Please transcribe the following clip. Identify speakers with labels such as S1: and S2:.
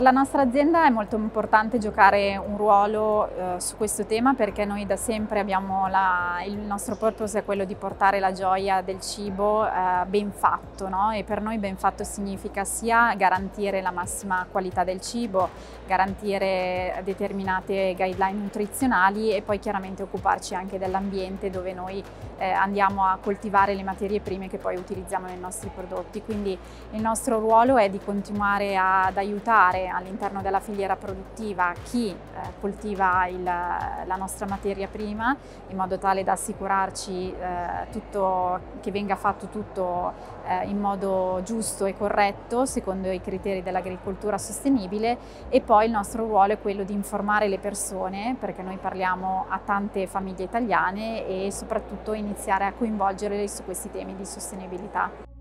S1: la nostra azienda è molto importante giocare un ruolo eh, su questo tema perché noi da sempre abbiamo la, il nostro purpose è quello di portare la gioia del cibo eh, ben fatto no? e per noi ben fatto significa sia garantire la massima qualità del cibo, garantire determinate guideline nutrizionali e poi chiaramente occuparci anche dell'ambiente dove noi eh, andiamo a coltivare le materie prime che poi utilizziamo nei nostri prodotti. Quindi il nostro ruolo è di continuare ad aiutare all'interno della filiera produttiva chi eh, coltiva il, la nostra materia prima in modo tale da assicurarci eh, tutto, che venga fatto tutto eh, in modo giusto e corretto secondo i criteri dell'agricoltura sostenibile e poi il nostro ruolo è quello di informare le persone perché noi parliamo a tante famiglie italiane e soprattutto iniziare a coinvolgerle su questi temi di sostenibilità.